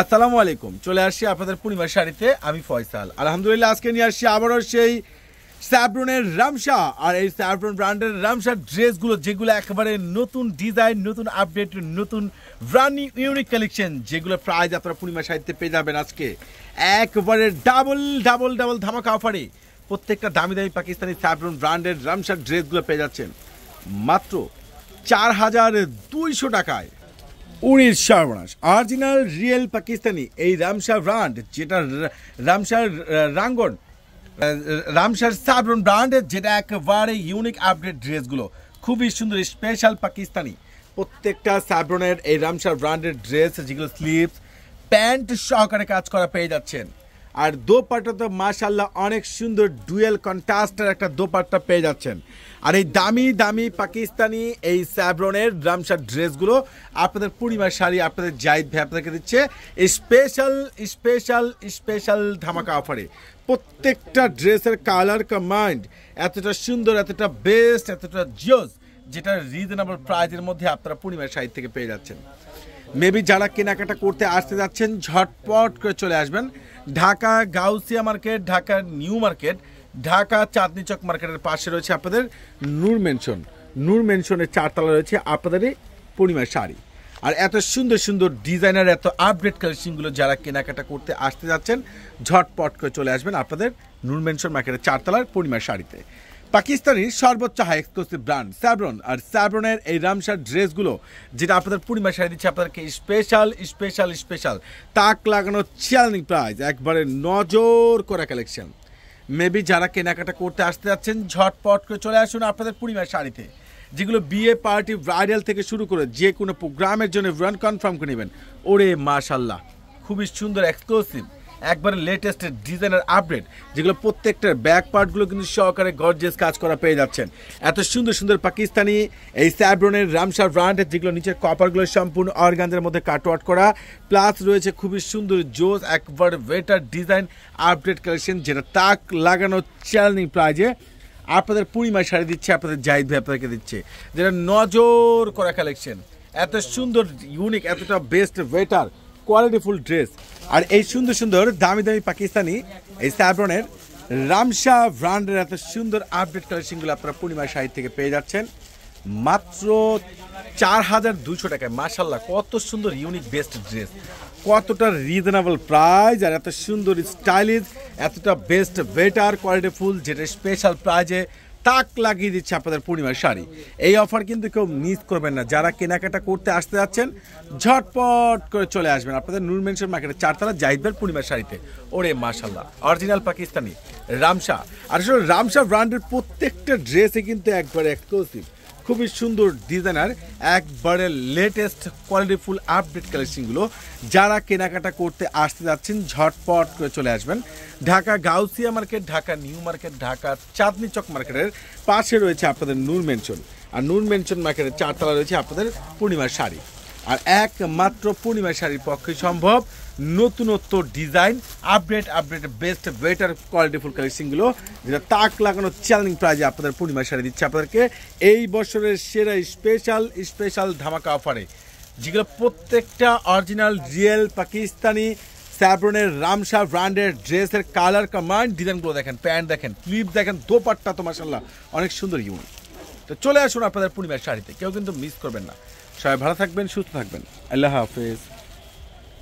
আসসালামু আলাইকুম। চলে আসছি আপনাদের পূর্ণিমার শাড়িতে, আমি ফয়সাল। আলহামদুলিল্লাহ, আজকে নিয়ে আসছি আবারও সেই স্যাব্রনের রামসা আর এই স্যাব্রন ব্র্যান্ডের রামসা ড্রেসগুলো, যেগুলো একেবারে নতুন ডিজাইন, নতুন আপডেট, নতুন ব্র্যান্ড ইউনিক কালেকশন যেগুলো প্রাইজ আপনারা পূর্ণিমা শাড়িতে পেয়ে যাবেন আজকে। একবারে ডাবল ডাবল ডাবল ধামাকা অফারে প্রত্যেকটা দামি দামি পাকিস্তানি স্যাব্রন ব্র্যান্ডের রামসা ড্রেসগুলো পেয়ে যাচ্ছেন। মাত্র চার হাজার দুইশো টাকায়। উনিশ সর্বনাশ। অরিজিনাল রিয়েল পাকিস্তানি এই রামশাহ ব্র্যান্ড, যেটা রামসার রাঙ্গন রামসার সাবরন ব্র্যান্ডের যেটা একেবারে ইউনিক আপডেট ড্রেসগুলো। খুবই সুন্দর স্পেশাল পাকিস্তানি। প্রত্যেকটা সাবরনের এই রামশাহ ব্র্যান্ডের ড্রেস, যেগুলো স্লিপস প্যান্ট সহকারে কাজ করা পেয়ে যাচ্ছেন। আর দোপাট্টা তো মাশাল্লাহ অনেক সুন্দর ডুয়েল কন্ট্রাস্টের একটা দোপাট্টা পেয়ে যাচ্ছেন। আর এই দামি দামি পাকিস্তানি এই স্যাব্রনের রামশার ড্রেসগুলো আপনাদের পূর্ণিমার শাড়ি আপনাদের জাহিদ ভাই আপনাদেরকে দিচ্ছে। স্পেশাল স্পেশাল স্পেশাল ধামাকা অফারে। প্রত্যেকটা ড্রেসের কালার কমান্ড এতটা সুন্দর, এতটা বেস্ট এতটা জিওস, যেটা রিজনেবল প্রাইজের মধ্যে আপনারা পূর্ণিমার শাড়ি থেকে পেয়ে যাচ্ছেন। মেবি যারা কেনাকাটা করতে আসতে যাচ্ছেন, ঝটপট করে চলে আসবেন। Dhaka Gausia market, Dhaka new market, Dhaka Chandni Chowk মার্কেটের পাশে রয়েছে আপনাদের নূর মেনশন। নূর মেনশনের চারতলা রয়েছে আপনাদের পূর্ণিমার শাড়ি। আর এত সুন্দর সুন্দর ডিজাইনার এত আপডেট কালেকশনগুলো যারা কেনাকাটা করতে আসতে যাচ্ছেন, ঝটপট করে চলে আসবেন আপনাদের নূর মেনশন মার্কেটের চারতলার পূর্ণিমার শাড়িতে। পাকিস্তানের সর্বোচ্চ হাই এক্সক্লুসিভ ব্র্যান্ড স্যাব্রন আর স্যাব্রনের এই রামসার ড্রেসগুলো, যেটা আপনাদের পূর্ণিমা শাড়ি দিচ্ছে, আপনাদেরকে স্পেশাল স্পেশাল স্পেশাল তাক লাগানো চ্যালেঞ্জিং প্রাইস একবারে নজর করা কালেকশন মেবি যারা কেনাকাটা করতে আসতে যাচ্ছেন, ঝটপট করে চলে আসুন আপনাদের পূর্ণিমার শাড়িতে যেগুলো বিয়ে পার্টি ব্রাইডাল থেকে শুরু করে যে কোনো প্রোগ্রামের জন্য রান কনফার্ম করে নেবেন। ওরে মাশাল্লাহ খুবই সুন্দর এক্সক্লুসিভ একবারে লেটেস্ট ডিজাইনার আপডেট যেগুলো প্রত্যেকটার ব্যাক পার্টগুলো কিন্তু সহকারে গর্জেস কাজ করা পেয়ে যাচ্ছেন। এত সুন্দর সুন্দর পাকিস্তানি এই স্যাব্রনের রামসার ব্র্যান্ডের যেগুলো নিচের কপারগুলো সম্পূর্ণ অর্গানদের মধ্যে কাটওয়াট করা প্লাস রয়েছে খুবই সুন্দর জোস একবার ওয়েটার ডিজাইন আপডেট কালেকশন যেটা তাক লাগানো চ্যালেঞ্জিং প্রাইজে আপনাদের পূর্ণিমায় শাড়ি দিচ্ছে, আপনাদের জাহিদ ভাই আপনাদেরকে দিচ্ছে। যেটা নজর করা কালেকশন এত সুন্দর ইউনিক এতটা বেস্ট ওয়েটার কোয়ালিটিফুল ড্রেস আর এই সুন্দর সুন্দর দামি দামি পাকিস্তানি এই স্যাব্রনের রামশা ব্র্যান্ডের এত সুন্দর আপডেট কালেকশনগুলো আপনারা পূর্ণিমা শাড়ি থেকে পেয়ে যাচ্ছেন। মাত্র চার হাজার দুশো টাকায়। মাসাল্লাহ কত সুন্দর ইউনিক বেস্ট ড্রেস কতটা রিজনেবল প্রাইস আর এত সুন্দর স্টাইলিশ এতটা বেস্ট বেটার কোয়ালিটি ফুল যেটা স্পেশাল প্রাইজে তাক লাগিয়ে দিচ্ছে আপনাদের পূর্ণিমার শাড়ি। এই অফার কিন্তু কেউ মিস করবেন না। যারা কেনাকাটা করতে আসতে যাচ্ছেন, ঝটপট করে চলে আসবেন আপনাদের নূর মার্কেটে মার্কেটের চারতলা জাহিদবের পূর্ণিমার শাড়িতে। ওরে মাশাল্লাহ অরিজিনাল পাকিস্তানি রামশা আর আসলে রামশা ব্র্যান্ডের প্রত্যেকটা ড্রেসে কিন্তু একবারে এক্সক্লুসিভ খুবই সুন্দর ডিজাইনার, একবারে লেটেস্ট কোয়ালিটিফুল আপডেট কালেকশনগুলো যারা কেনাকাটা করতে আসতে যাচ্ছেন, ঝটপট করে চলে আসবেন। Dhaka Gausia market, Dhaka new market, Dhaka Chandni Chowk মার্কেটের পাশে রয়েছে আপনাদের নূর মেনশন। আর নূর মেনশন মার্কেটের চারতলা রয়েছে আপনাদের পূর্ণিমার শাড়ি। আর একমাত্র পূর্ণিমার শাড়ির পক্ষে সম্ভব নতুনত্ব design update update best better কোয়ালিটিফুল কালেকশনগুলো যেটা তাক লাগানো চ্যালেঞ্জিং প্রাইজে আপনাদের পূর্ণিমা শাড়ি দিচ্ছে আপনাদেরকে। এই বছরের সেরা স্পেশাল স্পেশাল ধামাকা অফারে যেগুলো প্রত্যেকটা অরিজিনাল রিয়েল পাকিস্তানি স্যাব্রনের রামশা ব্র্যান্ডের ড্রেসের কালার কমান্ড ডিজাইনগুলো দেখেন, প্যান্ট দেখেন ক্লিপ দেখেন, দোপাট্টা তো মাসাল্লাহ অনেক সুন্দর ইউনিক তো চলে আসুন আপনাদের পূর্ণিমার শাড়িতে, কেউ কিন্তু মিস করবেন না। সবাই ভালো থাকবেন, সুস্থ থাকবেন। আল্লাহ হাফেজ।